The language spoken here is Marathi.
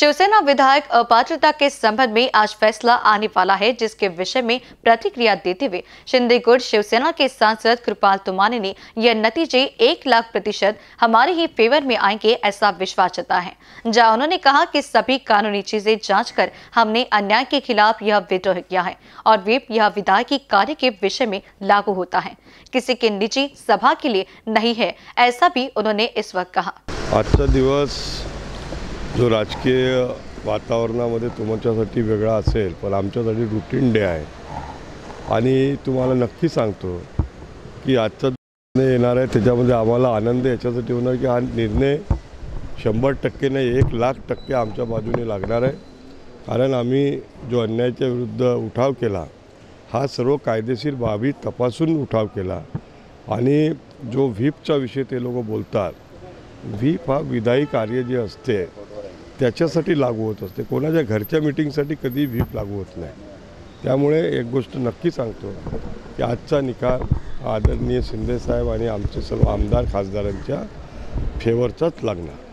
शिवसेना विधायक अपात्रता के संबंध में आज फैसला आने वाला है, जिसके विषय में प्रतिक्रिया देते हुए शिंदेगुड़ शिवसेना के सांसद कृपाल तुमाने ने यह नतीजे एक लाख प्रतिशत हमारे ही फेवर में आएँगे ऐसा विश्वास जताया है। जहाँ उन्होंने कहा कि सभी कानूनी चीज़ें जाँच कर हमने अन्याय के खिलाफ यह विद्रोह किया है और वे यह विधायकी कार्य के विषय में लागू होता है। किसी के निजी सभा के लिए नहीं है, ऐसा भी उन्होंने इस वक्त कहा। दिवस जो राजकीय वातावरणामध्ये तुमच्यासाठी वेगळा असेल पण आमच्यासाठी रुटीन डे आहे. आणि तुम्हाला नक्की सांगतो की आजचा निर्णय येणार आहे त्याच्यामध्ये आम्हाला आनंद याच्यासाठी होणार की हा निर्णय शंभर टक्के नाही एक लाख टक्के आमच्या बाजूने लागणार आहे. कारण आम्ही जो अन्यायाच्या विरुद्ध उठाव केला हा सर्व कायदेशीर बाबी तपासून उठाव केला. आणि जो व्हीपचा विषय ते लोक बोलतात व्हीप हा विधायी कार्य जे असते त्याच्यासाठी लागू होत असते. कोणाच्या घरच्या मिटिंगसाठी कधी व्हीप लागू होत नाही. त्यामुळे एक गोष्ट नक्की सांगतो की आजचा निकाल आदरणीय शिंदेसाहेब आणि आमचे सर्व आमदार खासदारांच्या फेवरचाच लागणार.